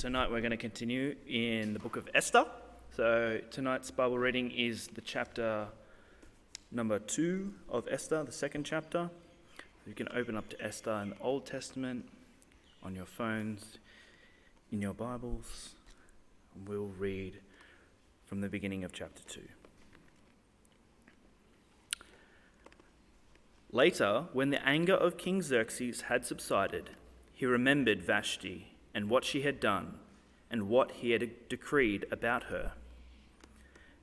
tonight we're going to continue in the book of Esther. So tonight's Bible reading is the chapter number two of Esther, the second chapter. You can open up to Esther in the Old Testament on your phones, in your Bibles. And we'll read from the beginning of chapter two. Later, when the anger of King Xerxes had subsided, he remembered Vashti and what she had done, and what he had decreed about her.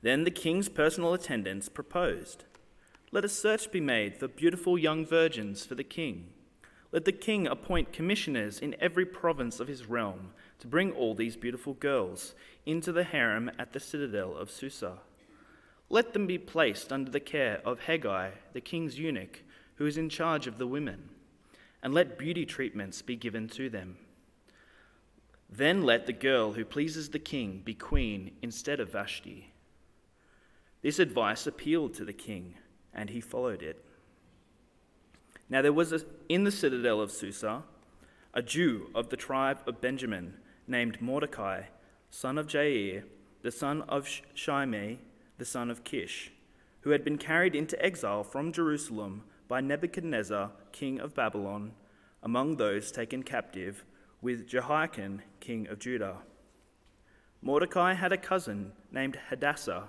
Then the king's personal attendants proposed Let a search be made for beautiful young virgins for the king. Let the king appoint commissioners in every province of his realm to bring all these beautiful girls into the harem at the citadel of Susa. Let them be placed under the care of Hegai, the king's eunuch, who is in charge of the women, and let beauty treatments be given to them. Then let the girl who pleases the king be queen instead of Vashti. This advice appealed to the king, and he followed it. Now there was a, in the citadel of Susa a Jew of the tribe of Benjamin named Mordecai, son of Jair, the son of Shimei, the son of Kish, who had been carried into exile from Jerusalem by Nebuchadnezzar, king of Babylon, among those taken captive with Jehoiakim, king of Judah. Mordecai had a cousin named Hadassah,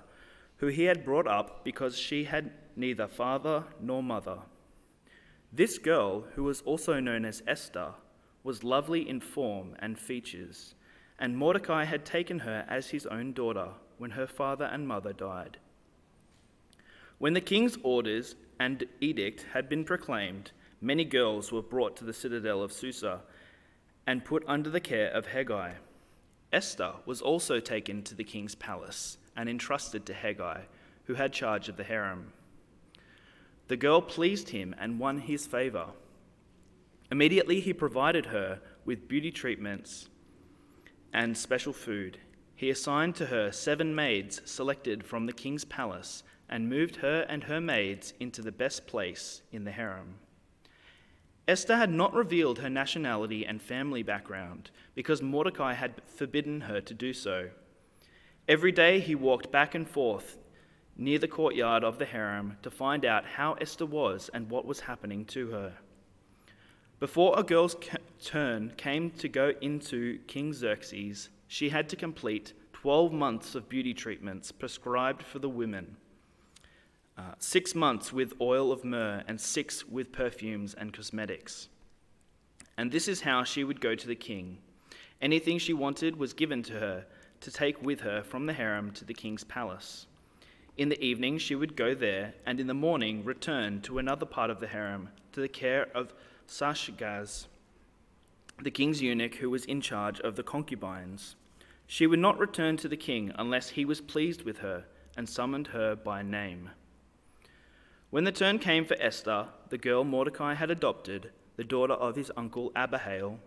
who he had brought up because she had neither father nor mother. This girl, who was also known as Esther, was lovely in form and features, and Mordecai had taken her as his own daughter when her father and mother died. When the king's orders and edict had been proclaimed, many girls were brought to the citadel of Susa and put under the care of Hegai. Esther was also taken to the king's palace and entrusted to Hegai, who had charge of the harem. The girl pleased him and won his favor. Immediately he provided her with beauty treatments and special food. He assigned to her seven maids selected from the king's palace and moved her and her maids into the best place in the harem. Esther had not revealed her nationality and family background because Mordecai had forbidden her to do so. Every day he walked back and forth near the courtyard of the harem to find out how Esther was and what was happening to her. Before a girl's turn came to go into King Xerxes, she had to complete 12 months of beauty treatments prescribed for the women uh, six months with oil of myrrh, and six with perfumes and cosmetics. And this is how she would go to the king. Anything she wanted was given to her to take with her from the harem to the king's palace. In the evening she would go there, and in the morning return to another part of the harem to the care of Shaashgaz, the king's eunuch who was in charge of the concubines. She would not return to the king unless he was pleased with her and summoned her by name. When the turn came for Esther, the girl Mordecai had adopted, the daughter of his uncle Abihail,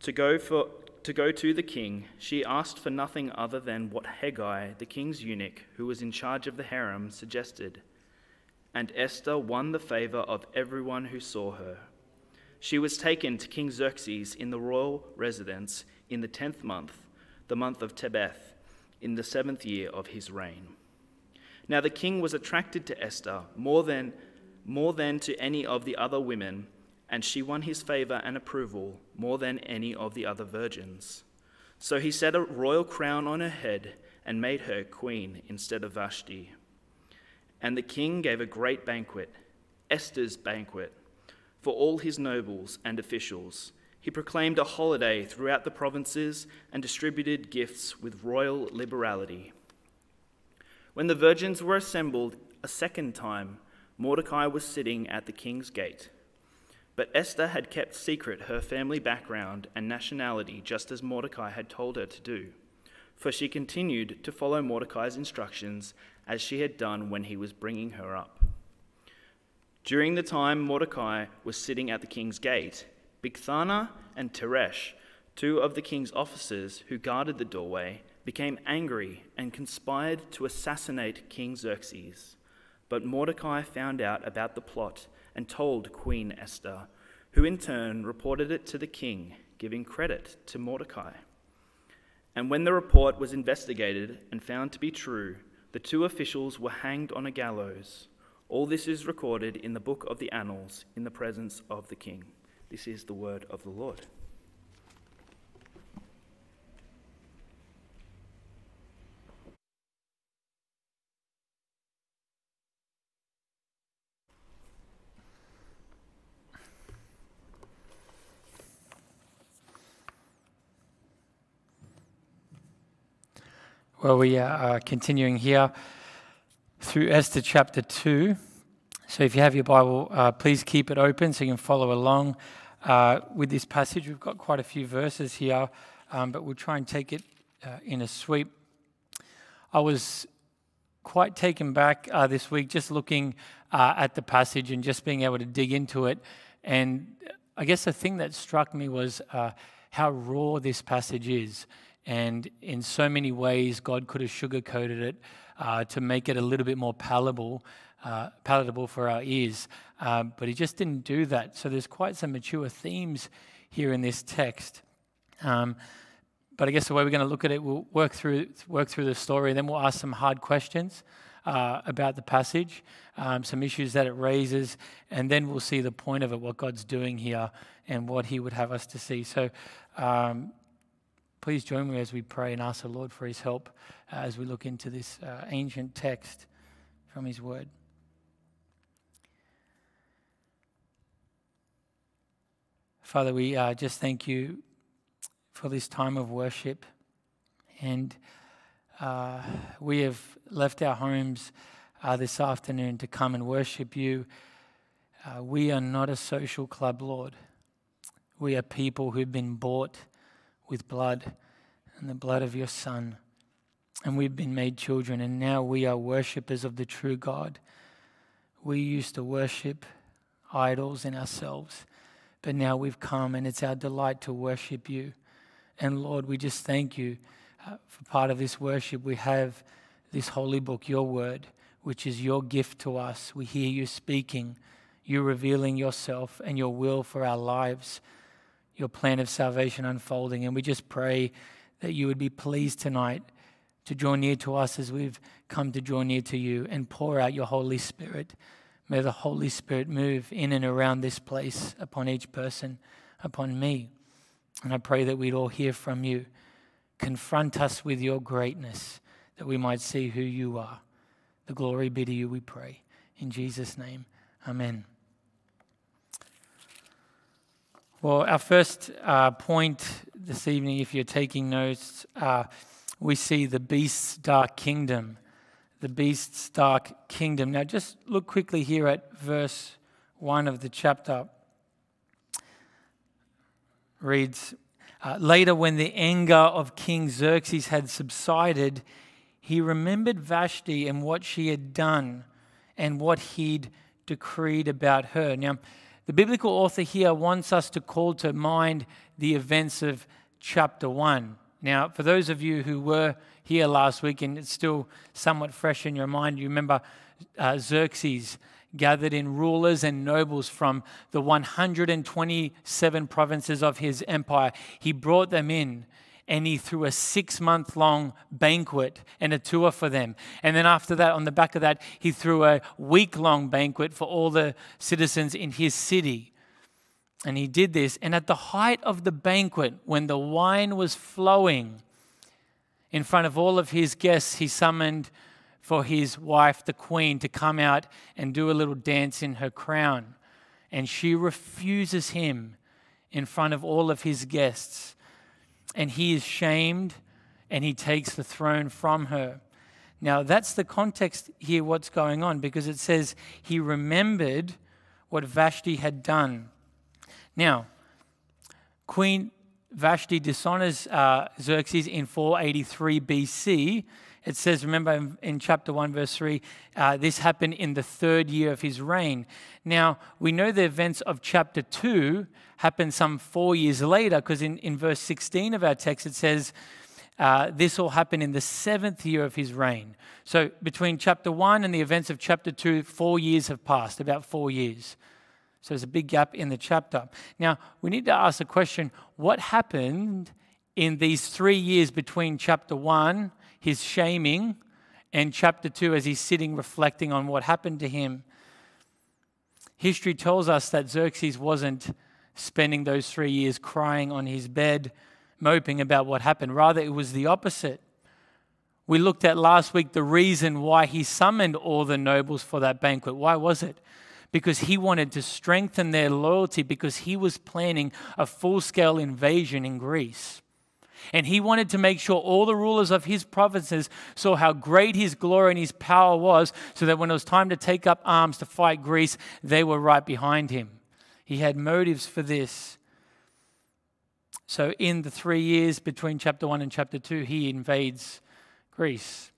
to go, for, to go to the king, she asked for nothing other than what Hegai, the king's eunuch, who was in charge of the harem, suggested. And Esther won the favor of everyone who saw her. She was taken to King Xerxes in the royal residence in the tenth month, the month of Tebeth, in the seventh year of his reign. Now the king was attracted to Esther more than, more than to any of the other women, and she won his favor and approval more than any of the other virgins. So he set a royal crown on her head and made her queen instead of Vashti. And the king gave a great banquet, Esther's banquet, for all his nobles and officials. He proclaimed a holiday throughout the provinces and distributed gifts with royal liberality. When the virgins were assembled a second time, Mordecai was sitting at the king's gate. But Esther had kept secret her family background and nationality just as Mordecai had told her to do, for she continued to follow Mordecai's instructions as she had done when he was bringing her up. During the time Mordecai was sitting at the king's gate, Bigthana and Teresh, two of the king's officers who guarded the doorway, became angry and conspired to assassinate King Xerxes. But Mordecai found out about the plot and told Queen Esther, who in turn reported it to the king, giving credit to Mordecai. And when the report was investigated and found to be true, the two officials were hanged on a gallows. All this is recorded in the book of the Annals in the presence of the king. This is the word of the Lord. Well, we are continuing here through Esther chapter 2. So if you have your Bible, uh, please keep it open so you can follow along uh, with this passage. We've got quite a few verses here, um, but we'll try and take it uh, in a sweep. I was quite taken back uh, this week just looking uh, at the passage and just being able to dig into it. And I guess the thing that struck me was uh, how raw this passage is. And in so many ways, God could have sugarcoated it uh, to make it a little bit more palatable, uh, palatable for our ears. Uh, but He just didn't do that. So there's quite some mature themes here in this text. Um, but I guess the way we're going to look at it, we'll work through work through the story, and then we'll ask some hard questions uh, about the passage, um, some issues that it raises, and then we'll see the point of it, what God's doing here, and what He would have us to see. So. Um, Please join me as we pray and ask the Lord for his help uh, as we look into this uh, ancient text from his word. Father, we uh, just thank you for this time of worship. And uh, we have left our homes uh, this afternoon to come and worship you. Uh, we are not a social club, Lord. We are people who've been bought with blood and the blood of your Son. And we've been made children, and now we are worshippers of the true God. We used to worship idols in ourselves, but now we've come, and it's our delight to worship you. And Lord, we just thank you uh, for part of this worship. We have this holy book, your word, which is your gift to us. We hear you speaking, you revealing yourself and your will for our lives your plan of salvation unfolding. And we just pray that you would be pleased tonight to draw near to us as we've come to draw near to you and pour out your Holy Spirit. May the Holy Spirit move in and around this place upon each person, upon me. And I pray that we'd all hear from you. Confront us with your greatness that we might see who you are. The glory be to you, we pray. In Jesus' name, amen. Well, our first uh, point this evening, if you're taking notes, uh, we see the beast's dark kingdom. The beast's dark kingdom. Now, just look quickly here at verse 1 of the chapter. Reads uh, Later, when the anger of King Xerxes had subsided, he remembered Vashti and what she had done and what he'd decreed about her. Now, the biblical author here wants us to call to mind the events of chapter 1. Now, for those of you who were here last week and it's still somewhat fresh in your mind, you remember uh, Xerxes gathered in rulers and nobles from the 127 provinces of his empire. He brought them in and he threw a six month long banquet and a tour for them. And then after that, on the back of that, he threw a week long banquet for all the citizens in his city. And he did this. And at the height of the banquet, when the wine was flowing in front of all of his guests, he summoned for his wife, the queen, to come out and do a little dance in her crown. And she refuses him in front of all of his guests and he is shamed and he takes the throne from her. Now, that's the context here, what's going on, because it says he remembered what Vashti had done. Now, Queen Vashti dishonors uh, Xerxes in 483 BC. It says, remember in, chapter 1, verse 3, uh, this happened in the third year of his reign. Now, we know the events of chapter 2 happened some four years later, because in, in verse 16 of our text it says, uh, this all happened in the seventh year of his reign. So between chapter 1 and the events of chapter 2, four years have passed, about four years. So there's a big gap in the chapter. Now, we need to ask the question what happened in these three years between chapter 1, his shaming, and chapter 2, as he's sitting reflecting on what happened to him. History tells us that Xerxes wasn't spending those three years crying on his bed, moping about what happened. Rather, it was the opposite. We looked at last week the reason why he summoned all the nobles for that banquet. Why was it? Because he wanted to strengthen their loyalty, because he was planning a full scale invasion in Greece. And he wanted to make sure all the rulers of his provinces saw how great his glory and his power was, so that when it was time to take up arms to fight Greece, they were right behind him. He had motives for this. So, in the three years between chapter 1 and chapter 2, he invades Greece.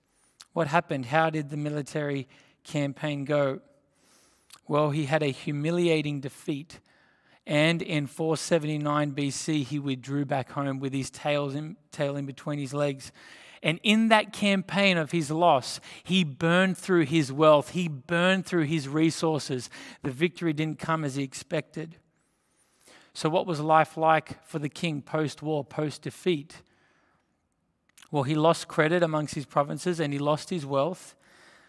What happened? How did the military campaign go? Well, he had a humiliating defeat and in 479 BC, he withdrew back home with his tails in, tail in between his legs. And in that campaign of his loss, he burned through his wealth, he burned through his resources. The victory didn't come as he expected. So, what was life like for the king post war, post defeat? Well, he lost credit amongst his provinces and he lost his wealth.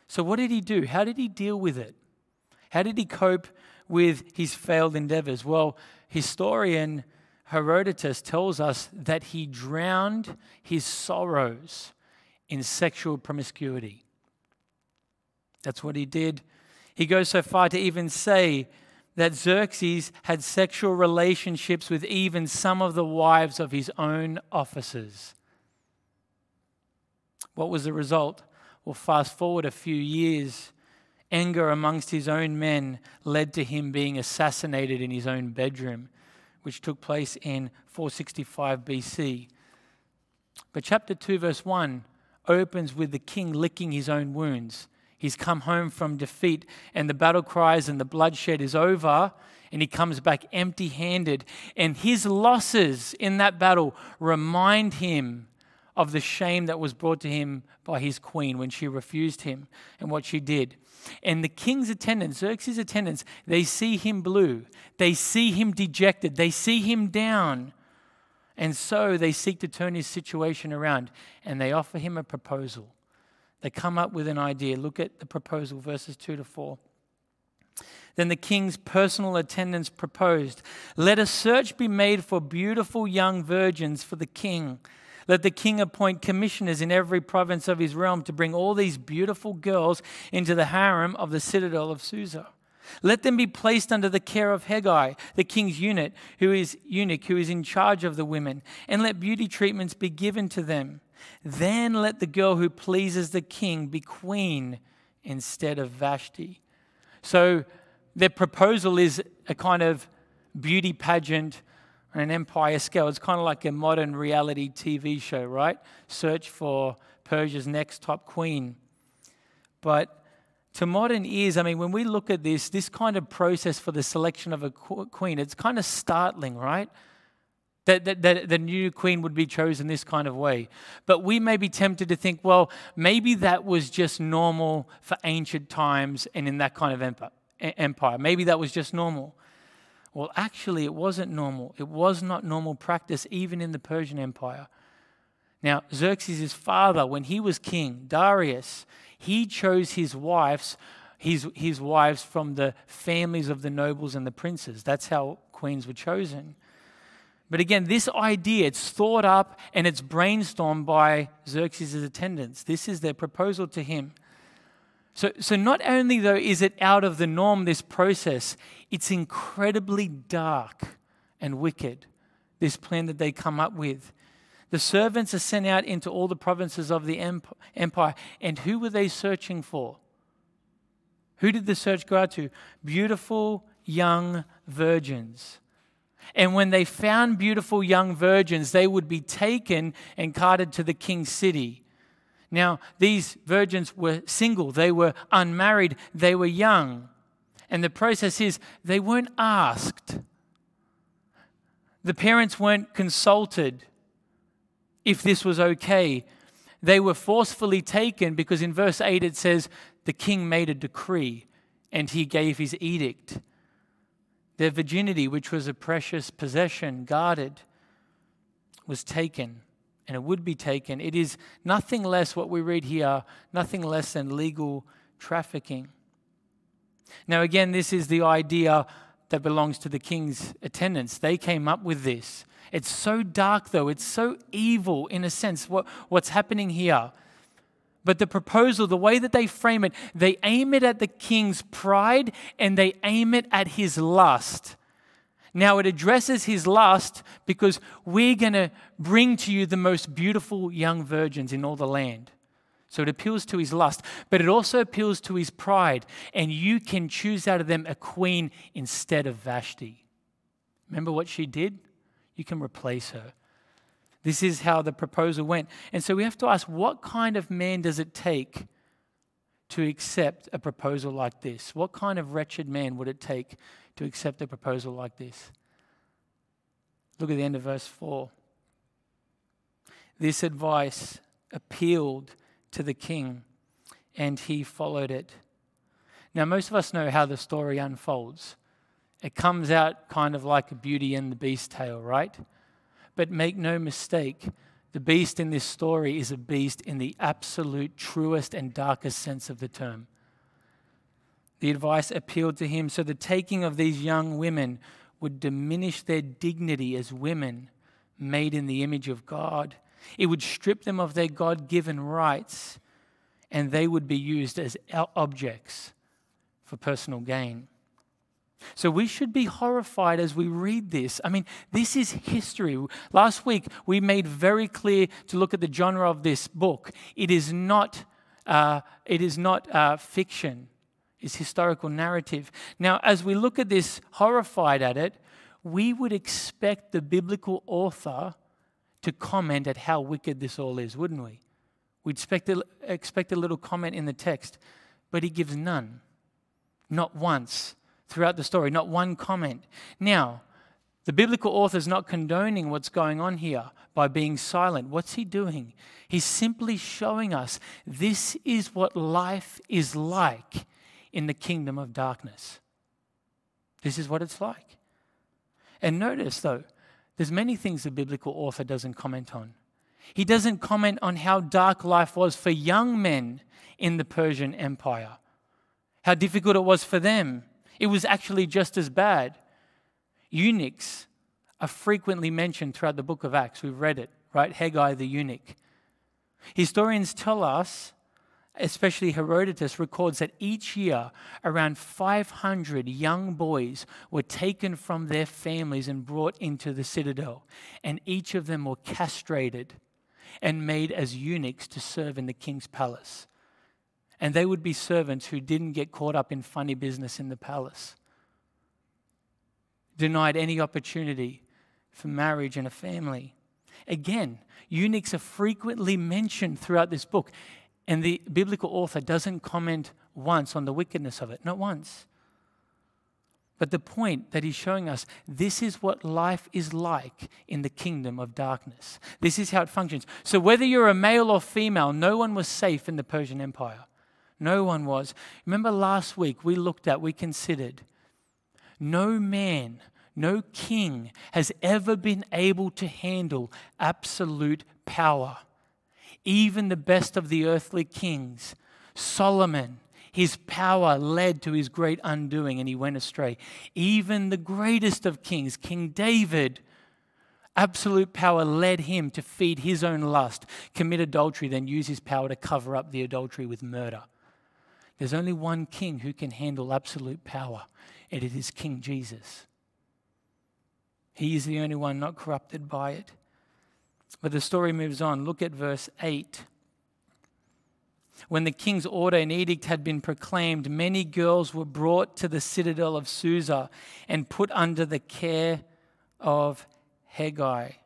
So, what did he do? How did he deal with it? How did he cope with his failed endeavors? Well, historian Herodotus tells us that he drowned his sorrows in sexual promiscuity. That's what he did. He goes so far to even say that Xerxes had sexual relationships with even some of the wives of his own officers. What was the result? Well, fast forward a few years anger amongst his own men led to him being assassinated in his own bedroom, which took place in 465 BC. But chapter 2, verse 1 opens with the king licking his own wounds. He's come home from defeat, and the battle cries and the bloodshed is over, and he comes back empty handed. And his losses in that battle remind him of the shame that was brought to him by his queen when she refused him and what she did. And the king's attendants, Xerxes' attendants, they see him blue. They see him dejected. They see him down. And so they seek to turn his situation around and they offer him a proposal. They come up with an idea. Look at the proposal, verses 2 to 4. Then the king's personal attendants proposed Let a search be made for beautiful young virgins for the king let the king appoint commissioners in every province of his realm to bring all these beautiful girls into the harem of the citadel of Susa. Let them be placed under the care of Hegai, the king's eunuch, who is eunuch, who is in charge of the women, and let beauty treatments be given to them. Then let the girl who pleases the king be queen instead of Vashti. So their proposal is a kind of beauty pageant on an empire scale. It's kind of like a modern reality TV show, right? Search for Persia's next top queen. But to modern ears, I mean, when we look at this, this kind of process for the selection of a queen, it's kind of startling, right? That, that, that, the new queen would be chosen this kind of way. But we may be tempted to think, well, maybe that was just normal for ancient times and in that kind of empire. Maybe that was just normal. Well, actually, it wasn't normal. It was not normal practice even in the Persian Empire. Now, Xerxes' father, when he was king, Darius, he chose his wives, his, his wives from the families of the nobles and the princes. That's how queens were chosen. But again, this idea, it's thought up and it's brainstormed by Xerxes' attendants. This is their proposal to him. So, so not only though is it out of the norm, this process, it's incredibly dark and wicked, this plan that they come up with. The servants are sent out into all the provinces of the empire. And who were they searching for? Who did the search go out to? Beautiful young virgins. And when they found beautiful young virgins, they would be taken and carted to the king's city. Now, these virgins were single, they were unmarried, they were young. And the process is they weren't asked. The parents weren't consulted if this was okay. They were forcefully taken because in verse 8 it says, the king made a decree and he gave his edict. Their virginity, which was a precious possession, guarded. was taken and it would be taken. It is nothing less, what we read here, nothing less than legal trafficking. Now, again, this is the idea that belongs to the king's attendants. They came up with this. It's so dark, though. It's so evil, in a sense, what, what's happening here. But the proposal, the way that they frame it, they aim it at the king's pride and they aim it at his lust. Now, it addresses his lust because we're going to bring to you the most beautiful young virgins in all the land. So it appeals to his lust, but it also appeals to his pride. And you can choose out of them a queen instead of Vashti. Remember what she did? You can replace her. This is how the proposal went. And so we have to ask what kind of man does it take to accept a proposal like this? What kind of wretched man would it take to accept a proposal like this? Look at the end of verse 4. This advice appealed to the king, and he followed it. Now, most of us know how the story unfolds. It comes out kind of like a Beauty and the Beast tale, right? But make no mistake, the beast in this story is a beast in the absolute truest and darkest sense of the term. The advice appealed to him, so the taking of these young women would diminish their dignity as women made in the image of God it would strip them of their God given rights, and they would be used as objects for personal gain. So we should be horrified as we read this. I mean, this is history. Last week, we made very clear to look at the genre of this book. It is not, uh, it is not uh, fiction, it's historical narrative. Now, as we look at this, horrified at it, we would expect the biblical author to comment at how wicked this all is, wouldn't we? We'd expect a, expect a little comment in the text, but he gives none. Not once throughout the story, not one comment. Now, the biblical author is not condoning what's going on here by being silent. What's he doing? He's simply showing us this is what life is like in the kingdom of darkness. This is what it's like. And notice, though, there's many things the biblical author doesn't comment on. He doesn't comment on how dark life was for young men in the Persian Empire, how difficult it was for them. It was actually just as bad. Eunuchs are frequently mentioned throughout the book of Acts. We've read it, right? Hegai the eunuch. Historians tell us especially Herodotus, records that each year around 500 young boys were taken from their families and brought into the citadel, and each of them were castrated and made as eunuchs to serve in the king's palace. And they would be servants who didn't get caught up in funny business in the palace, denied any opportunity for marriage and a family. Again, eunuchs are frequently mentioned throughout this book. And the biblical author doesn't comment once on the wickedness of it, not once. But the point that he's showing us this is what life is like in the kingdom of darkness. This is how it functions. So, whether you're a male or female, no one was safe in the Persian Empire. No one was. Remember last week we looked at, we considered, no man, no king has ever been able to handle absolute power even the best of the earthly kings. Solomon, his power led to his great undoing and he went astray. Even the greatest of kings, King David, absolute power led him to feed his own lust, commit adultery, then use his power to cover up the adultery with murder. There's only one king who can handle absolute power, and it is King Jesus. He is the only one not corrupted by it. But the story moves on. Look at verse 8. When the king's order and edict had been proclaimed, many girls were brought to the citadel of Susa and put under the care of Hegai.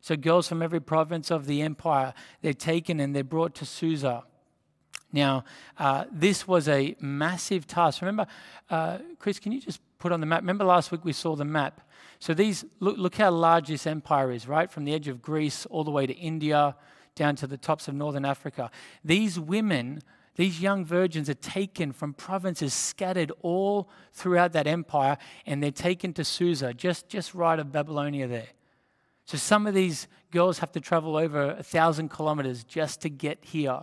So, girls from every province of the empire, they're taken and they're brought to Susa. Now, uh, this was a massive task. Remember, uh, Chris, can you just put on the map? Remember last week we saw the map. So these look, look how large this empire is, right? From the edge of Greece all the way to India, down to the tops of northern Africa. These women, these young virgins are taken from provinces scattered all throughout that empire, and they're taken to Susa, just, just right of Babylonia there. So some of these girls have to travel over a thousand kilometers just to get here.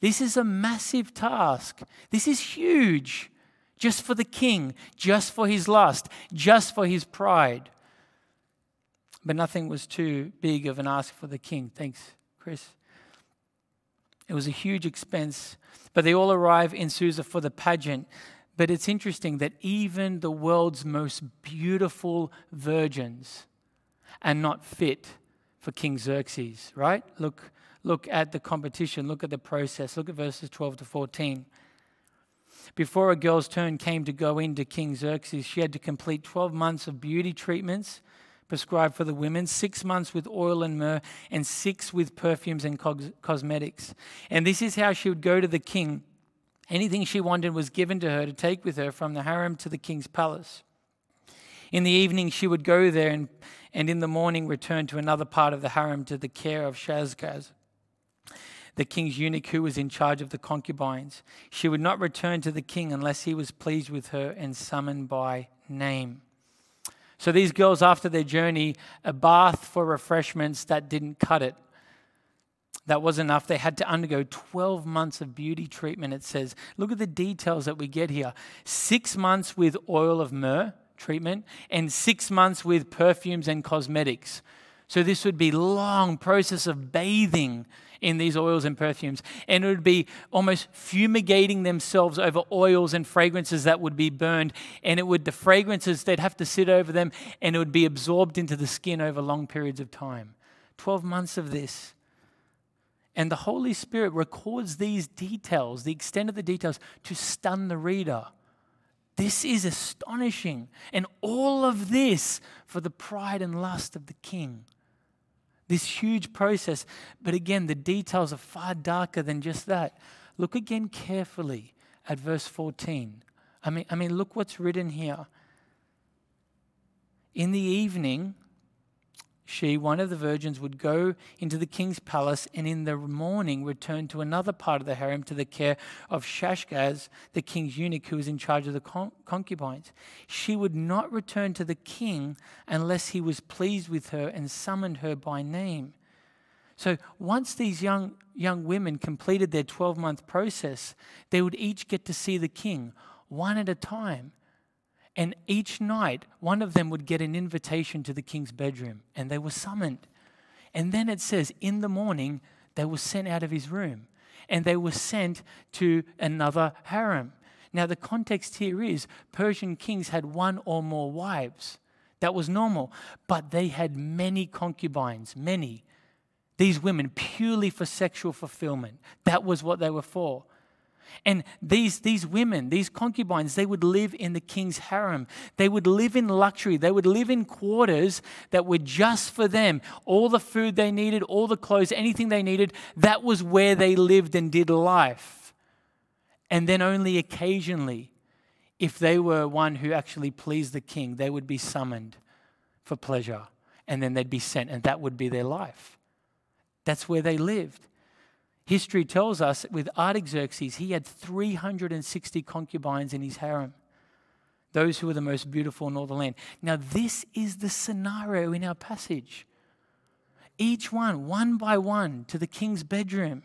This is a massive task. This is huge. Just for the king, just for his lust, just for his pride. But nothing was too big of an ask for the king. Thanks, Chris. It was a huge expense. But they all arrive in Susa for the pageant. But it's interesting that even the world's most beautiful virgins and not fit for King Xerxes, right? Look, look at the competition, look at the process, look at verses 12 to 14. Before a girl's turn came to go into King Xerxes, she had to complete 12 months of beauty treatments prescribed for the women, six months with oil and myrrh, and six with perfumes and cosmetics. And this is how she would go to the king. Anything she wanted was given to her to take with her from the harem to the king's palace. In the evening, she would go there and, and in the morning return to another part of the harem to the care of Shaashgaz, the king's eunuch who was in charge of the concubines. She would not return to the king unless he was pleased with her and summoned by name. So these girls, after their journey, a bath for refreshments that didn't cut it. That was enough. They had to undergo 12 months of beauty treatment, it says. Look at the details that we get here. Six months with oil of myrrh, treatment and six months with perfumes and cosmetics. So this would be long process of bathing in these oils and perfumes. And it would be almost fumigating themselves over oils and fragrances that would be burned. And it would the fragrances they'd have to sit over them and it would be absorbed into the skin over long periods of time. 12 months of this. And the holy spirit records these details the extent of the details to stun the reader. This is astonishing. And all of this for the pride and lust of the king. This huge process. But again, the details are far darker than just that. Look again carefully at verse 14. I mean, I mean, look what's written here. In the evening, she, one of the virgins, would go into the king's palace and in the morning return to another part of the harem to the care of Shaashgaz, the king's eunuch who was in charge of the con- concubines. She would not return to the king unless he was pleased with her and summoned her by name. So once these young, young women completed their 12 month process, they would each get to see the king one at a time. And each night, one of them would get an invitation to the king's bedroom, and they were summoned. And then it says, in the morning, they were sent out of his room, and they were sent to another harem. Now, the context here is Persian kings had one or more wives. That was normal. But they had many concubines, many. These women purely for sexual fulfillment. That was what they were for. And these, these women, these concubines, they would live in the king's harem. They would live in luxury. They would live in quarters that were just for them. All the food they needed, all the clothes, anything they needed, that was where they lived and did life. And then only occasionally, if they were one who actually pleased the king, they would be summoned for pleasure. And then they'd be sent, and that would be their life. That's where they lived. History tells us that with Artaxerxes, he had 360 concubines in his harem, those who were the most beautiful in all the land. Now, this is the scenario in our passage. Each one, one by one, to the king's bedroom.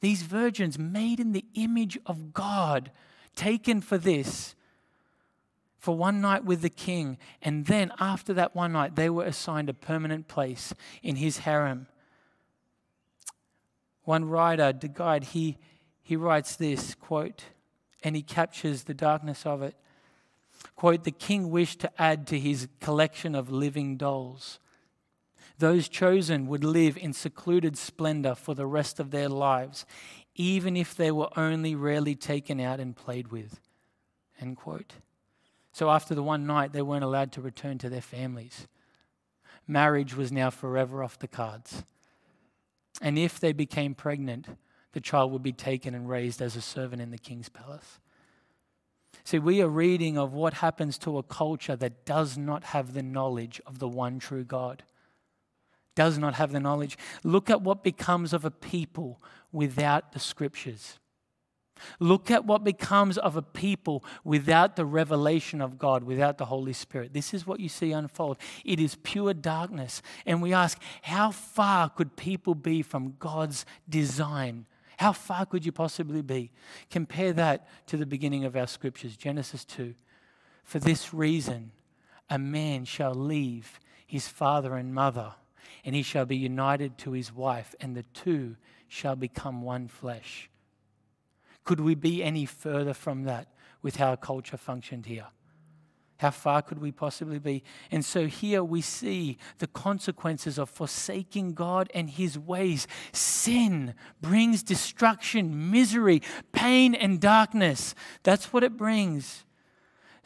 These virgins made in the image of God, taken for this, for one night with the king. And then, after that one night, they were assigned a permanent place in his harem. One writer, Duguid, he, he writes this quote, and he captures the darkness of it. Quote, the king wished to add to his collection of living dolls. Those chosen would live in secluded splendor for the rest of their lives, even if they were only rarely taken out and played with. End quote. So after the one night, they weren't allowed to return to their families. Marriage was now forever off the cards. And if they became pregnant, the child would be taken and raised as a servant in the king's palace. See, we are reading of what happens to a culture that does not have the knowledge of the one true God. Does not have the knowledge. Look at what becomes of a people without the scriptures. Look at what becomes of a people without the revelation of God, without the Holy Spirit. This is what you see unfold. It is pure darkness. And we ask, how far could people be from God's design? How far could you possibly be? Compare that to the beginning of our scriptures, Genesis 2. For this reason, a man shall leave his father and mother, and he shall be united to his wife, and the two shall become one flesh. Could we be any further from that with how culture functioned here? How far could we possibly be? And so here we see the consequences of forsaking God and his ways. Sin brings destruction, misery, pain, and darkness. That's what it brings.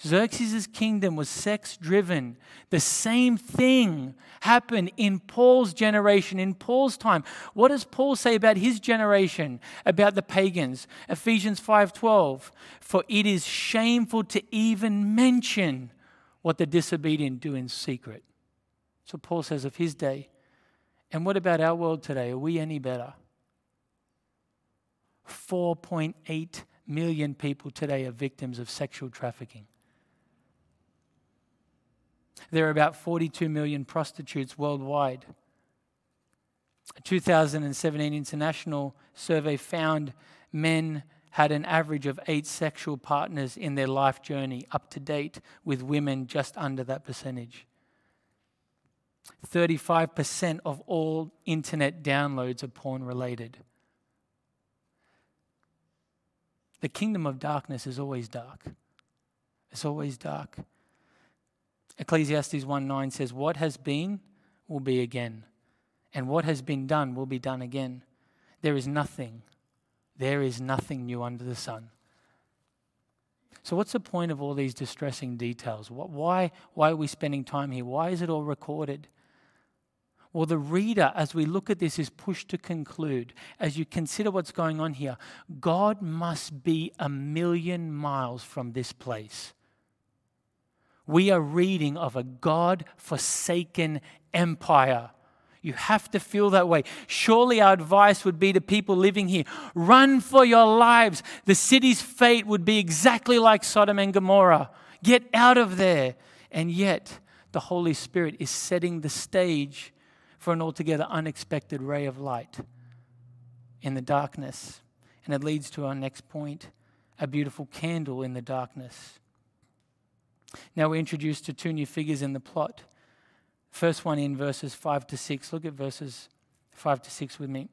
Xerxes' kingdom was sex driven. The same thing happened in Paul's generation, in Paul's time. What does Paul say about his generation, about the pagans? Ephesians 5:12. For it is shameful to even mention what the disobedient do in secret. So Paul says of his day. And what about our world today? Are we any better? 4.8 million people today are victims of sexual trafficking. There are about 42 million prostitutes worldwide. A 2017 international survey found men had an average of eight sexual partners in their life journey, up to date, with women just under that percentage. 35% of all internet downloads are porn related. The kingdom of darkness is always dark. It's always dark. Ecclesiastes 1 9 says, What has been will be again, and what has been done will be done again. There is nothing, there is nothing new under the sun. So, what's the point of all these distressing details? Why, why are we spending time here? Why is it all recorded? Well, the reader, as we look at this, is pushed to conclude, as you consider what's going on here, God must be a million miles from this place we are reading of a God forsaken empire. You have to feel that way. Surely our advice would be to people living here run for your lives. The city's fate would be exactly like Sodom and Gomorrah. Get out of there. And yet, the Holy Spirit is setting the stage for an altogether unexpected ray of light in the darkness. And it leads to our next point a beautiful candle in the darkness. Now we're introduced to two new figures in the plot. First one in verses 5 to 6. Look at verses 5 to 6 with me.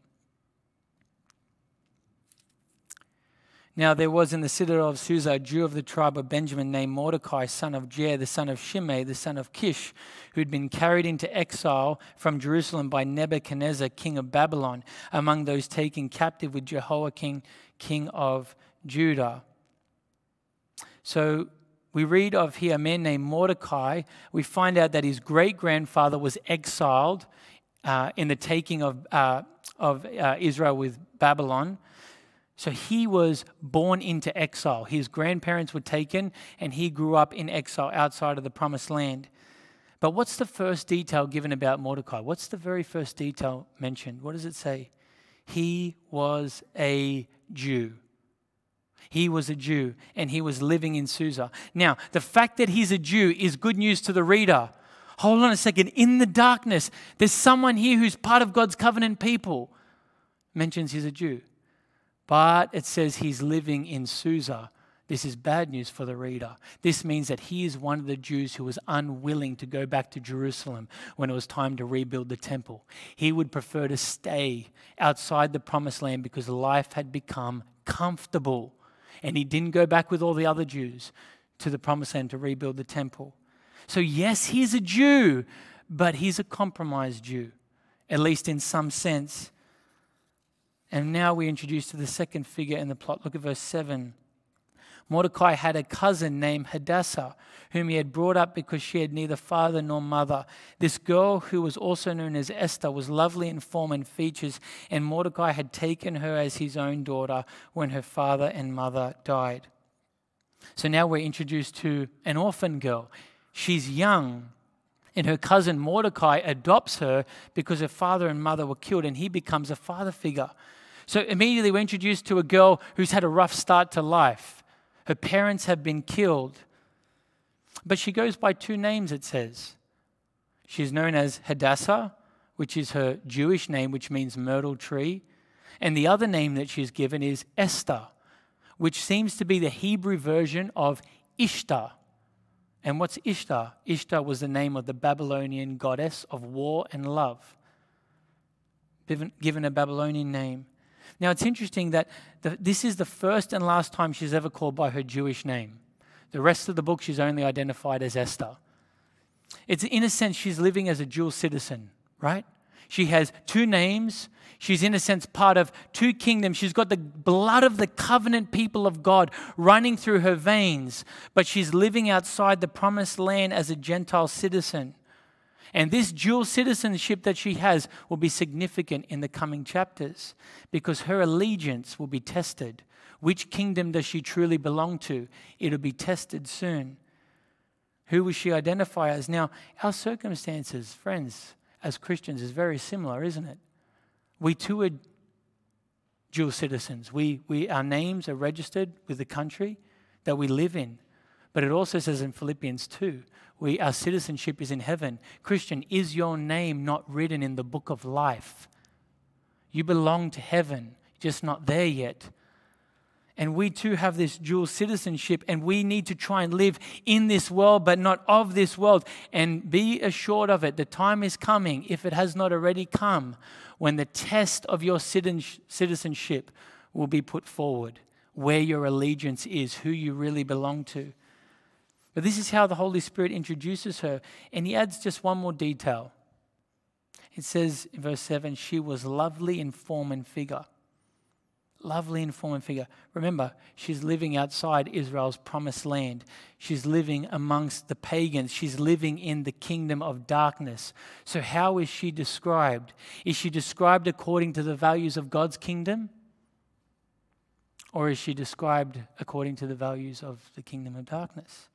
Now there was in the citadel of Susa a Jew of the tribe of Benjamin named Mordecai, son of Jair, the son of Shimei, the son of Kish, who had been carried into exile from Jerusalem by Nebuchadnezzar, king of Babylon, among those taken captive with Jehoiakim, king of Judah. So we read of here a man named Mordecai. We find out that his great grandfather was exiled uh, in the taking of, uh, of uh, Israel with Babylon. So he was born into exile. His grandparents were taken, and he grew up in exile outside of the promised land. But what's the first detail given about Mordecai? What's the very first detail mentioned? What does it say? He was a Jew. He was a Jew and he was living in Susa. Now, the fact that he's a Jew is good news to the reader. Hold on a second. In the darkness, there's someone here who's part of God's covenant people. Mentions he's a Jew. But it says he's living in Susa. This is bad news for the reader. This means that he is one of the Jews who was unwilling to go back to Jerusalem when it was time to rebuild the temple. He would prefer to stay outside the promised land because life had become comfortable and he didn't go back with all the other Jews to the promised land to rebuild the temple. So, yes, he's a Jew, but he's a compromised Jew, at least in some sense. And now we're introduced to the second figure in the plot. Look at verse 7. Mordecai had a cousin named Hadassah, whom he had brought up because she had neither father nor mother. This girl, who was also known as Esther, was lovely in form and features, and Mordecai had taken her as his own daughter when her father and mother died. So now we're introduced to an orphan girl. She's young, and her cousin Mordecai adopts her because her father and mother were killed, and he becomes a father figure. So immediately we're introduced to a girl who's had a rough start to life. Her parents have been killed. But she goes by two names, it says. She's known as Hadassah, which is her Jewish name, which means myrtle tree. And the other name that she's given is Esther, which seems to be the Hebrew version of Ishtar. And what's Ishtar? Ishtar was the name of the Babylonian goddess of war and love, given a Babylonian name. Now, it's interesting that the, this is the first and last time she's ever called by her Jewish name. The rest of the book, she's only identified as Esther. It's in a sense, she's living as a dual citizen, right? She has two names. She's, in a sense, part of two kingdoms. She's got the blood of the covenant people of God running through her veins, but she's living outside the promised land as a Gentile citizen. And this dual citizenship that she has will be significant in the coming chapters because her allegiance will be tested. Which kingdom does she truly belong to? It'll be tested soon. Who will she identify as? Now, our circumstances, friends, as Christians, is very similar, isn't it? We too are dual citizens. We, we, our names are registered with the country that we live in. But it also says in Philippians 2 we, our citizenship is in heaven. Christian, is your name not written in the book of life? You belong to heaven, just not there yet. And we too have this dual citizenship, and we need to try and live in this world, but not of this world. And be assured of it, the time is coming, if it has not already come, when the test of your citizenship will be put forward, where your allegiance is, who you really belong to. But this is how the Holy Spirit introduces her. And he adds just one more detail. It says in verse 7 she was lovely in form and figure. Lovely in form and figure. Remember, she's living outside Israel's promised land. She's living amongst the pagans. She's living in the kingdom of darkness. So, how is she described? Is she described according to the values of God's kingdom? Or is she described according to the values of the kingdom of darkness?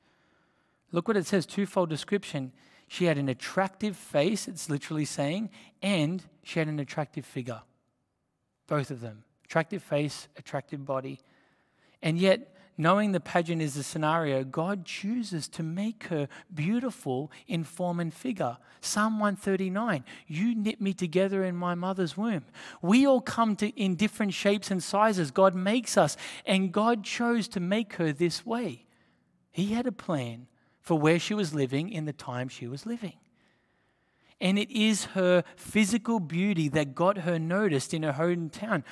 Look what it says twofold description. She had an attractive face, it's literally saying, and she had an attractive figure. Both of them. Attractive face, attractive body. And yet, knowing the pageant is a scenario, God chooses to make her beautiful in form and figure. Psalm 139 You knit me together in my mother's womb. We all come to in different shapes and sizes. God makes us, and God chose to make her this way. He had a plan for where she was living in the time she was living. And it is her physical beauty that got her noticed in her hometown.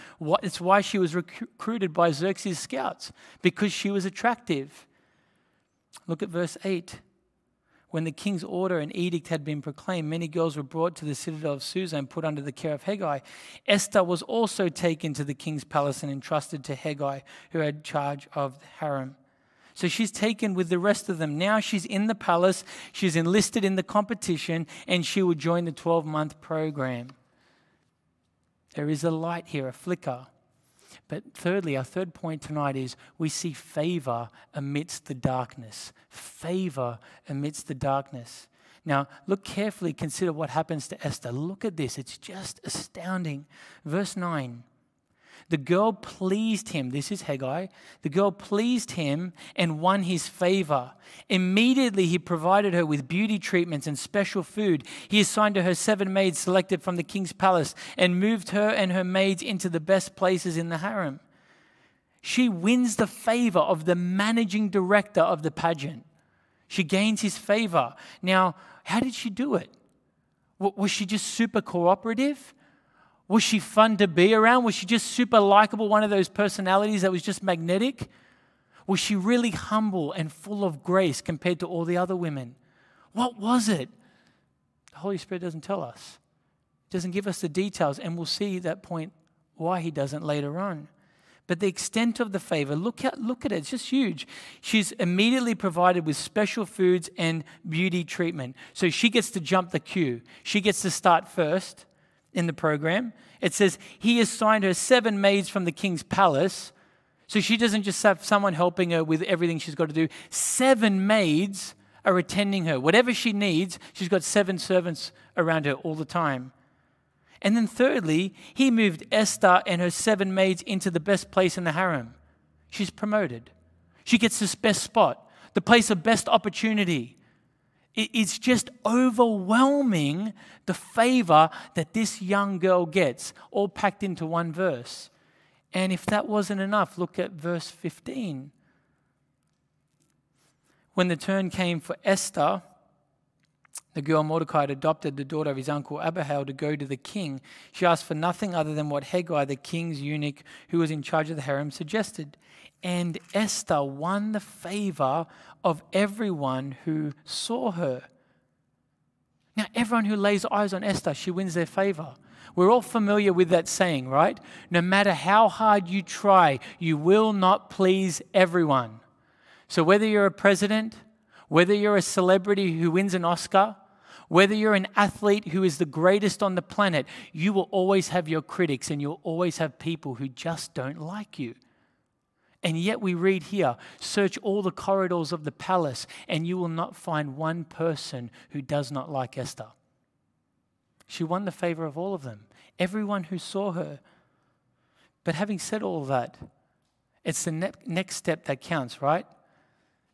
It's why she was recruited by Xerxes' scouts, because she was attractive. Look at verse 8. When the king's order and edict had been proclaimed, many girls were brought to the citadel of Susa and put under the care of Hegai. Esther was also taken to the king's palace and entrusted to Hegai, who had charge of the harem. So she's taken with the rest of them. Now she's in the palace, she's enlisted in the competition, and she will join the 12 month program. There is a light here, a flicker. But thirdly, our third point tonight is we see favor amidst the darkness. Favor amidst the darkness. Now, look carefully, consider what happens to Esther. Look at this, it's just astounding. Verse 9 the girl pleased him. This is Hegai. The girl pleased him and won his favor. Immediately, he provided her with beauty treatments and special food. He assigned to her seven maids selected from the king's palace and moved her and her maids into the best places in the harem. She wins the favor of the managing director of the pageant. She gains his favor. Now, how did she do it? Was she just super cooperative? Was she fun to be around? Was she just super likable, one of those personalities that was just magnetic? Was she really humble and full of grace compared to all the other women? What was it? The Holy Spirit doesn't tell us, doesn't give us the details, and we'll see that point why He doesn't later on. But the extent of the favor, look at, look at it, it's just huge. She's immediately provided with special foods and beauty treatment. So she gets to jump the queue. She gets to start first in the program. It says, He assigned her seven maids from the king's palace. So she doesn't just have someone helping her with everything she's got to do. Seven maids are attending her. Whatever she needs, she's got seven servants around her all the time. And then, thirdly, he moved Esther and her seven maids into the best place in the harem. She's promoted. She gets this best spot, the place of best opportunity. It's just overwhelming the favor that this young girl gets, all packed into one verse. And if that wasn't enough, look at verse 15. When the turn came for Esther, the girl Mordecai had adopted, the daughter of his uncle Abihail, to go to the king. She asked for nothing other than what Hegai, the king's eunuch who was in charge of the harem, suggested. And Esther won the favor of everyone who saw her. Now, everyone who lays eyes on Esther, she wins their favor. We're all familiar with that saying, right? No matter how hard you try, you will not please everyone. So, whether you're a president, whether you're a celebrity who wins an Oscar, whether you're an athlete who is the greatest on the planet, you will always have your critics and you'll always have people who just don't like you. And yet we read here search all the corridors of the palace, and you will not find one person who does not like Esther. She won the favor of all of them, everyone who saw her. But having said all that, it's the ne- next step that counts, right?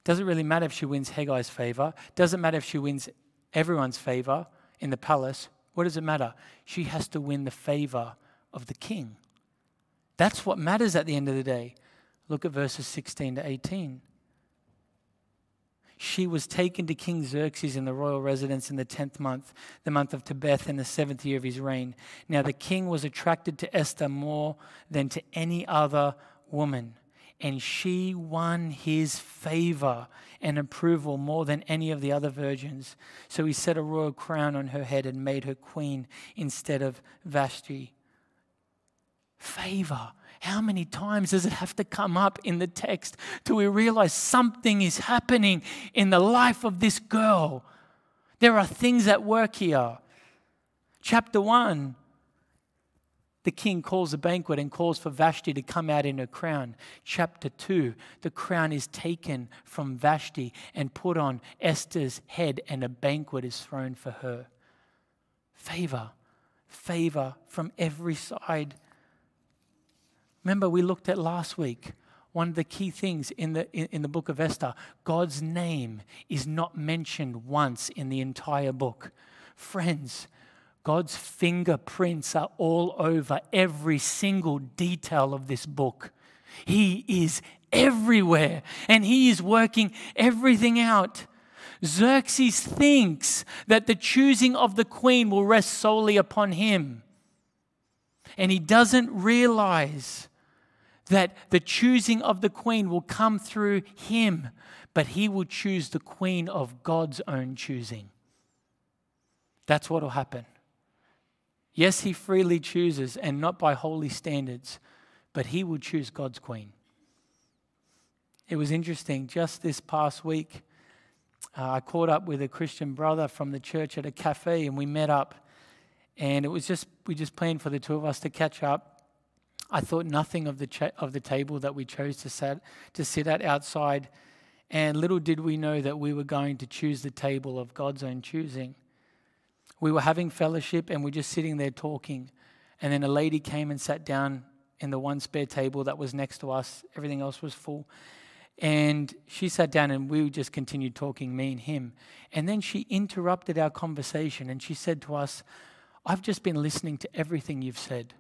Doesn't really matter if she wins Hegai's favor, doesn't matter if she wins everyone's favor in the palace. What does it matter? She has to win the favor of the king. That's what matters at the end of the day. Look at verses 16 to 18. She was taken to King Xerxes in the royal residence in the tenth month, the month of Tebeth, in the seventh year of his reign. Now the king was attracted to Esther more than to any other woman and she won his favor and approval more than any of the other virgins. So he set a royal crown on her head and made her queen instead of Vashti. Favor. How many times does it have to come up in the text till we realize something is happening in the life of this girl? There are things at work here. Chapter 1 the king calls a banquet and calls for Vashti to come out in her crown. Chapter 2, the crown is taken from Vashti and put on Esther's head, and a banquet is thrown for her. Favor, favor from every side. Remember, we looked at last week one of the key things in the, in, in, the book of Esther God's name is not mentioned once in the entire book. Friends, God's fingerprints are all over every single detail of this book. He is everywhere and he is working everything out. Xerxes thinks that the choosing of the queen will rest solely upon him. And he doesn't realize that the choosing of the queen will come through him, but he will choose the queen of God's own choosing. That's what will happen. Yes, he freely chooses and not by holy standards, but he will choose God's queen. It was interesting, just this past week, uh, I caught up with a Christian brother from the church at a cafe and we met up. And it was just, we just planned for the two of us to catch up. I thought nothing of the, cha- of the table that we chose to, sat, to sit at outside. And little did we know that we were going to choose the table of God's own choosing we were having fellowship and we're just sitting there talking. And then a lady came and sat down in the one spare table that was next to us. Everything else was full. And she sat down and we just continued talking, me and him. And then she interrupted our conversation and she said to us, I've just been listening to everything you've said.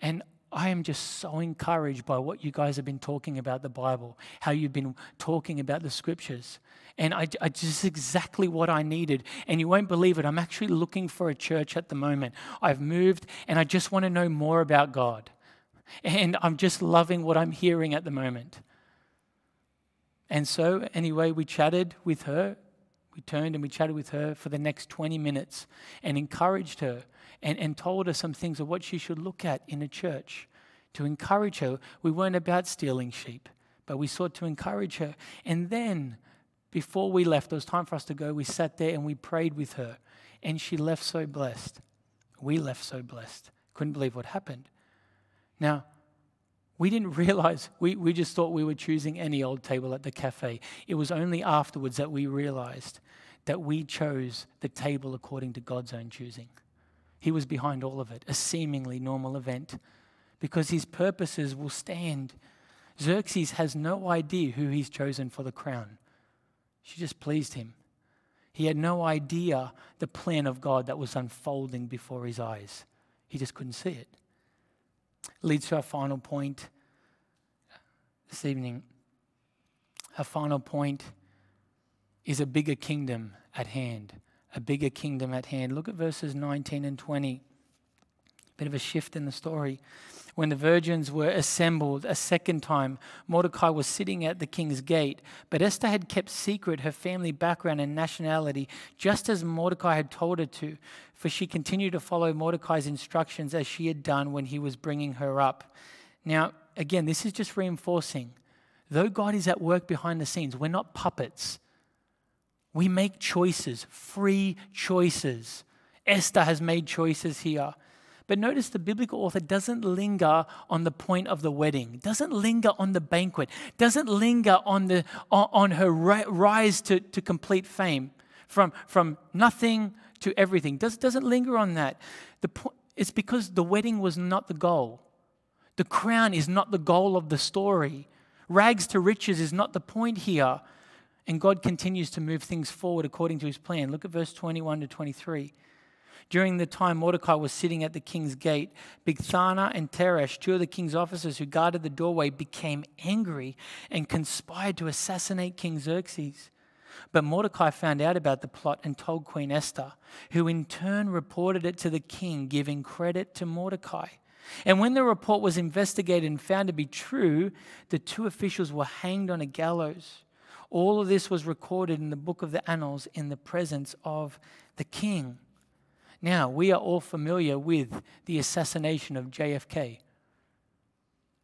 And I am just so encouraged by what you guys have been talking about the Bible, how you've been talking about the scriptures. And I, I just exactly what I needed. And you won't believe it. I'm actually looking for a church at the moment. I've moved and I just want to know more about God. And I'm just loving what I'm hearing at the moment. And so, anyway, we chatted with her. We turned and we chatted with her for the next 20 minutes and encouraged her and, and told her some things of what she should look at in a church to encourage her. We weren't about stealing sheep, but we sought to encourage her. And then, before we left, it was time for us to go. We sat there and we prayed with her, and she left so blessed. We left so blessed. Couldn't believe what happened. Now, we didn't realize, we, we just thought we were choosing any old table at the cafe. It was only afterwards that we realized that we chose the table according to God's own choosing. He was behind all of it, a seemingly normal event, because his purposes will stand. Xerxes has no idea who he's chosen for the crown. She just pleased him. He had no idea the plan of God that was unfolding before his eyes. He just couldn't see it. Leads to our final point this evening. Our final point is a bigger kingdom at hand. A bigger kingdom at hand. Look at verses 19 and 20. Bit of a shift in the story. When the virgins were assembled a second time, Mordecai was sitting at the king's gate. But Esther had kept secret her family background and nationality, just as Mordecai had told her to, for she continued to follow Mordecai's instructions as she had done when he was bringing her up. Now, again, this is just reinforcing. Though God is at work behind the scenes, we're not puppets. We make choices, free choices. Esther has made choices here. But notice the biblical author doesn't linger on the point of the wedding, doesn't linger on the banquet, doesn't linger on, the, on her rise to, to complete fame from, from nothing to everything. Does, doesn't linger on that. The po- it's because the wedding was not the goal. The crown is not the goal of the story. Rags to riches is not the point here. And God continues to move things forward according to his plan. Look at verse 21 to 23. During the time Mordecai was sitting at the king's gate, Bigthana and Teresh, two of the king's officers who guarded the doorway, became angry and conspired to assassinate King Xerxes. But Mordecai found out about the plot and told Queen Esther, who in turn reported it to the king, giving credit to Mordecai. And when the report was investigated and found to be true, the two officials were hanged on a gallows. All of this was recorded in the book of the Annals in the presence of the king. Now, we are all familiar with the assassination of JFK.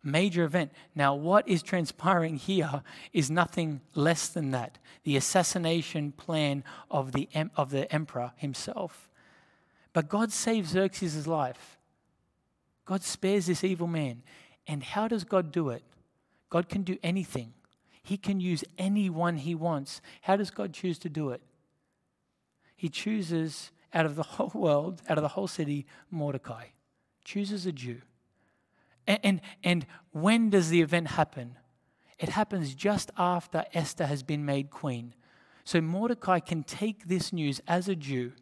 Major event. Now, what is transpiring here is nothing less than that the assassination plan of the, of the emperor himself. But God saves Xerxes' life. God spares this evil man. And how does God do it? God can do anything. He can use anyone he wants. How does God choose to do it? He chooses out of the whole world, out of the whole city, Mordecai. Chooses a Jew. And, and, and when does the event happen? It happens just after Esther has been made queen. So Mordecai can take this news as a Jew,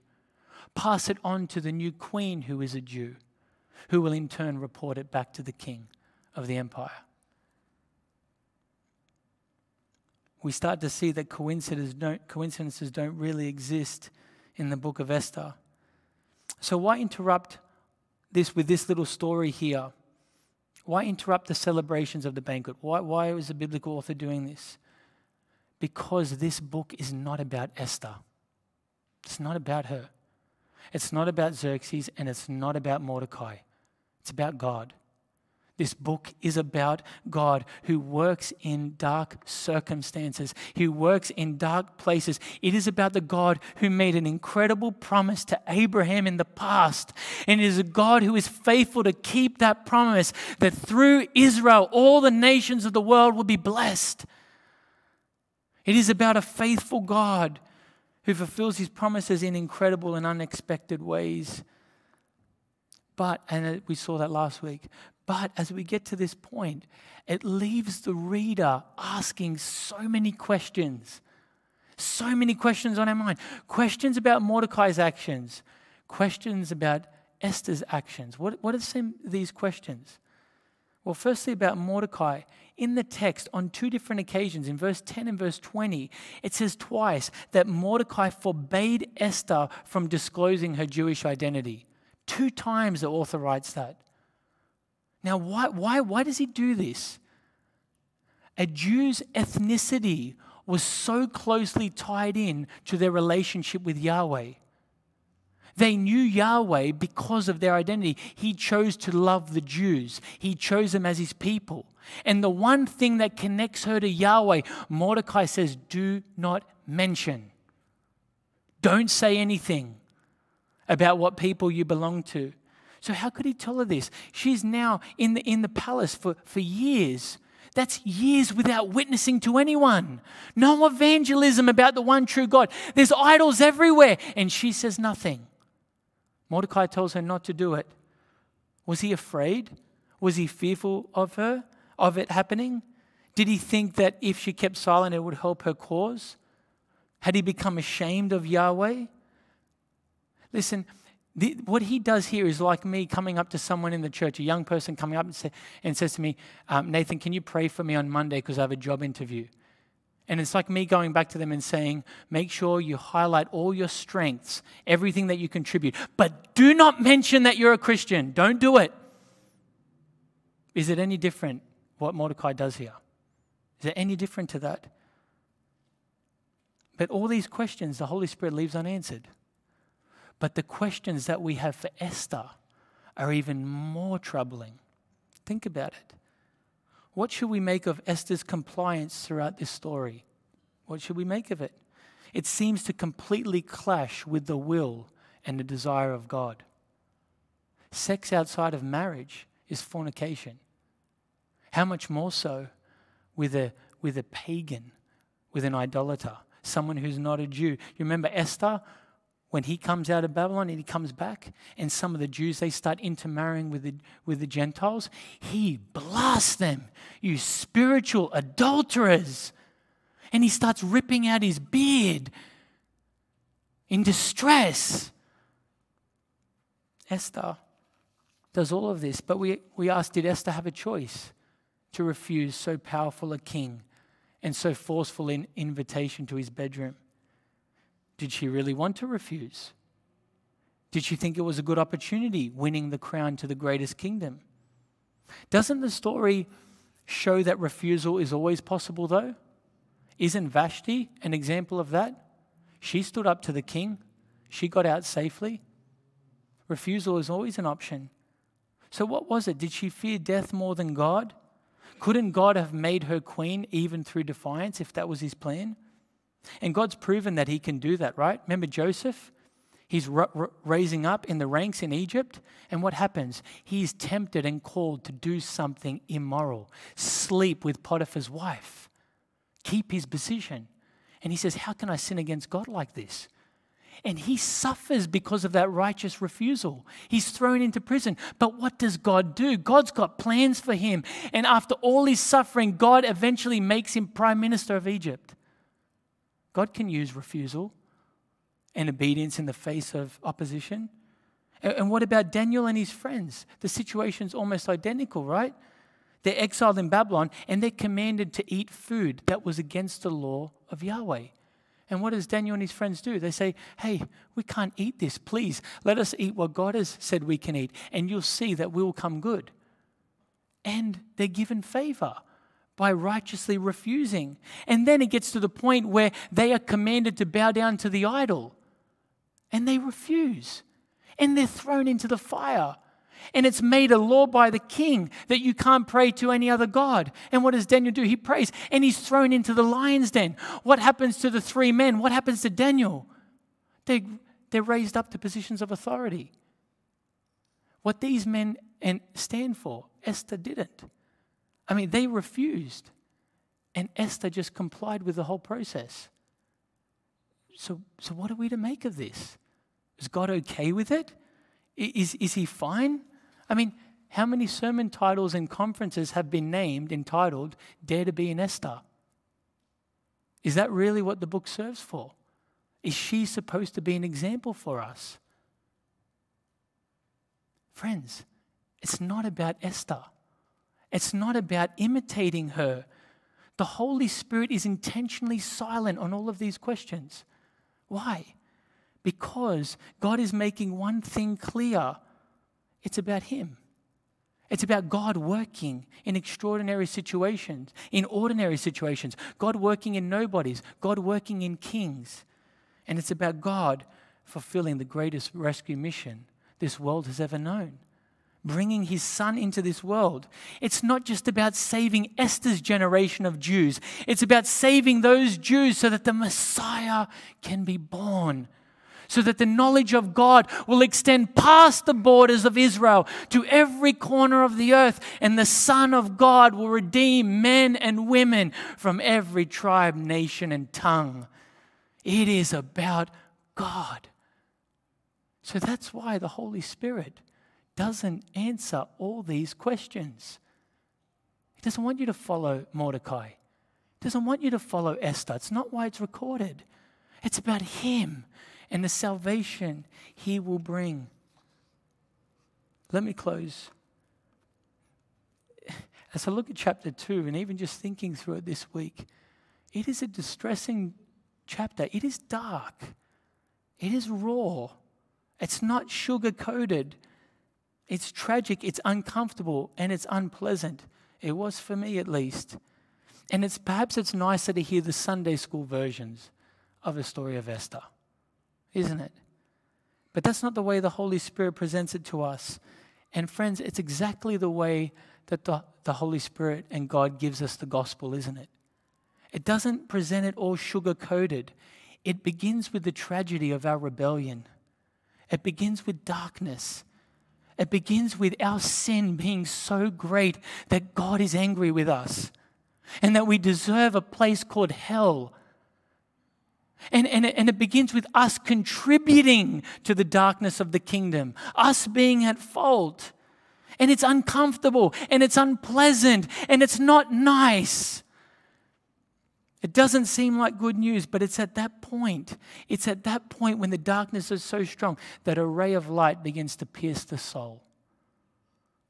pass it on to the new queen who is a Jew, who will in turn report it back to the king of the empire. We start to see that coincidences don't, coincidences don't really exist in the book of Esther. So, why interrupt this with this little story here? Why interrupt the celebrations of the banquet? Why, why is the biblical author doing this? Because this book is not about Esther. It's not about her. It's not about Xerxes and it's not about Mordecai. It's about God. This book is about God who works in dark circumstances, who works in dark places. It is about the God who made an incredible promise to Abraham in the past. And it is a God who is faithful to keep that promise that through Israel, all the nations of the world will be blessed. It is about a faithful God who fulfills his promises in incredible and unexpected ways. But, and we saw that last week, but as we get to this point, it leaves the reader asking so many questions. So many questions on our mind. Questions about Mordecai's actions, questions about Esther's actions. What, what are some these questions? Well, firstly, about Mordecai. In the text, on two different occasions, in verse 10 and verse 20, it says twice that Mordecai forbade Esther from disclosing her Jewish identity. Two times the author writes that. Now, why, why, why does he do this? A Jew's ethnicity was so closely tied in to their relationship with Yahweh. They knew Yahweh because of their identity. He chose to love the Jews, he chose them as his people. And the one thing that connects her to Yahweh, Mordecai says, do not mention. Don't say anything about what people you belong to. So, how could he tell her this? She's now in the, in the palace for, for years. That's years without witnessing to anyone. No evangelism about the one true God. There's idols everywhere. And she says nothing. Mordecai tells her not to do it. Was he afraid? Was he fearful of her, of it happening? Did he think that if she kept silent, it would help her cause? Had he become ashamed of Yahweh? Listen, the, what he does here is like me coming up to someone in the church, a young person coming up and, say, and says to me, um, Nathan, can you pray for me on Monday because I have a job interview? And it's like me going back to them and saying, make sure you highlight all your strengths, everything that you contribute, but do not mention that you're a Christian. Don't do it. Is it any different what Mordecai does here? Is it any different to that? But all these questions the Holy Spirit leaves unanswered. But the questions that we have for Esther are even more troubling. Think about it. What should we make of Ezra's compliance throughout this story? What should we make of it? It seems to completely clash with the will and the desire of God. Sex outside of marriage is fornication. How much more so with a, with a pagan, with an idolater, someone who's not a Jew? You remember Esther? When he comes out of Babylon and he comes back, and some of the Jews they start intermarrying with the, with the Gentiles, he blasts them, you spiritual adulterers. And he starts ripping out his beard in distress. Esther does all of this, but we, we ask Did Esther have a choice to refuse so powerful a king and so forceful an invitation to his bedroom? Did she really want to refuse? Did she think it was a good opportunity, winning the crown to the greatest kingdom? Doesn't the story show that refusal is always possible, though? Isn't Vashti an example of that? She stood up to the king, she got out safely. Refusal is always an option. So, what was it? Did she fear death more than God? Couldn't God have made her queen even through defiance if that was his plan? And God's proven that he can do that, right? Remember Joseph? He's r- r- raising up in the ranks in Egypt. And what happens? He's tempted and called to do something immoral sleep with Potiphar's wife, keep his position. And he says, How can I sin against God like this? And he suffers because of that righteous refusal. He's thrown into prison. But what does God do? God's got plans for him. And after all his suffering, God eventually makes him prime minister of Egypt. God can use refusal and obedience in the face of opposition. And what about Daniel and his friends? The situation's almost identical, right? They're exiled in Babylon and they're commanded to eat food that was against the law of Yahweh. And what does Daniel and his friends do? They say, Hey, we can't eat this. Please let us eat what God has said we can eat, and you'll see that we will come good. And they're given favor by righteously refusing. And then it gets to the point where they are commanded to bow down to the idol and they refuse. And they're thrown into the fire. And it's made a law by the king that you can't pray to any other God. And what does Daniel do? He prays and he's thrown into the lion's den. What happens to the three men? What happens to Daniel? They, they're raised up to positions of authority. What these men stand for, Esther didn't. I mean, they refused, and Esther just complied with the whole process. So, so what are we to make of this? Is God okay with it? Is, is he fine? I mean, how many sermon titles and conferences have been named, entitled, Dare to be an Esther? Is that really what the book serves for? Is she supposed to be an example for us? Friends, it's not about Esther. It's not about imitating her. The Holy Spirit is intentionally silent on all of these questions. Why? Because God is making one thing clear it's about Him. It's about God working in extraordinary situations, in ordinary situations, God working in nobodies, God working in kings. And it's about God fulfilling the greatest rescue mission this world has ever known bringing his son into this world. It's not just about saving Esther's generation of Jews, it's about saving those Jews so that the Messiah can be born. So that the knowledge of God will extend past the borders of Israel to every corner of the earth, and the Son of God will redeem men and women from every tribe, nation, and tongue. It is about God. So that's why the Holy Spirit doesn't answer all these questions. He doesn't want you to follow Mordecai. He doesn't want you to follow Esther. It's not why it's recorded. It's about Him and the salvation He will bring. Let me close. As I look at chapter 2, and even just thinking through it this week, it is a distressing chapter. It is dark, it is raw, it's not sugar coated. It's tragic, it's uncomfortable, and it's unpleasant. It was for me at least. And it's perhaps it's nicer to hear the Sunday school versions of a story of Esther, isn't it? But that's not the way the Holy Spirit presents it to us. And friends, it's exactly the way that the, the Holy Spirit and God gives us the gospel, isn't it? It doesn't present it all sugar coated. It begins with the tragedy of our rebellion. It begins with darkness. It begins with our sin being so great that God is angry with us and that we deserve a place called hell. And, and, and it begins with us contributing to the darkness of the kingdom, us being at fault. And it's uncomfortable and it's unpleasant and it's not nice. It doesn't seem like good news, but it's at that point, it's at that point when the darkness is so strong that a ray of light begins to pierce the soul.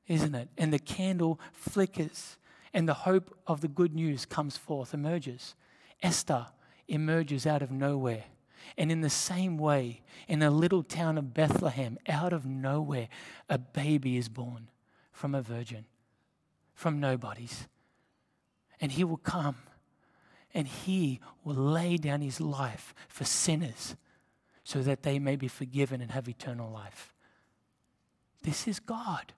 Isn't it? And the candle flickers, and the hope of the good news comes forth, emerges. Esther emerges out of nowhere. And in the same way, in a little town of Bethlehem, out of nowhere, a baby is born from a virgin, from nobody's. And he will come and he will lay down his life for sinners so that they may be forgiven and have eternal life. This is God.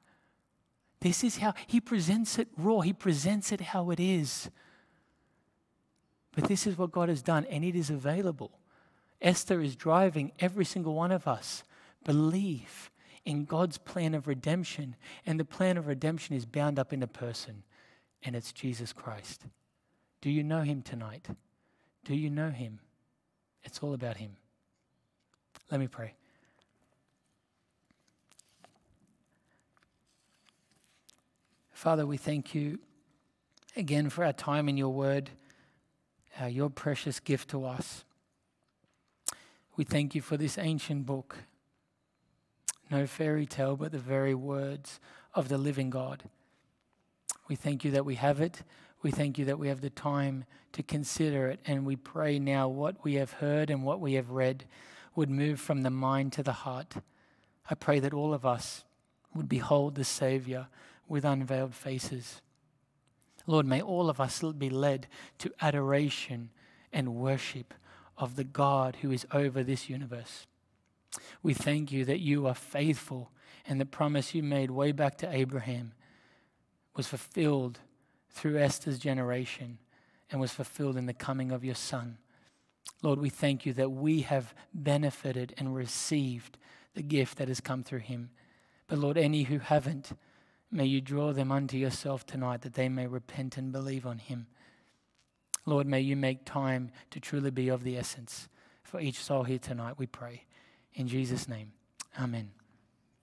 This is how he presents it raw, he presents it how it is. But this is what God has done, and it is available. Esther is driving every single one of us. Believe in God's plan of redemption, and the plan of redemption is bound up in a person, and it's Jesus Christ. Do you know him tonight? Do you know him? It's all about him. Let me pray. Father, we thank you again for our time in your word, uh, your precious gift to us. We thank you for this ancient book. No fairy tale, but the very words of the living God. We thank you that we have it. We thank you that we have the time to consider it, and we pray now what we have heard and what we have read would move from the mind to the heart. I pray that all of us would behold the Savior with unveiled faces. Lord, may all of us be led to adoration and worship of the God who is over this universe. We thank you that you are faithful and the promise you made way back to Abraham was fulfilled through Esther's generation and was fulfilled in the coming of your Son. Lord, we thank you that we have benefited and received the gift that has come through him. But Lord, any who haven't, may you draw them unto yourself tonight that they may repent and believe on him. Lord, may you make time to truly be of the essence for each soul here tonight, we pray. In Jesus' name, amen.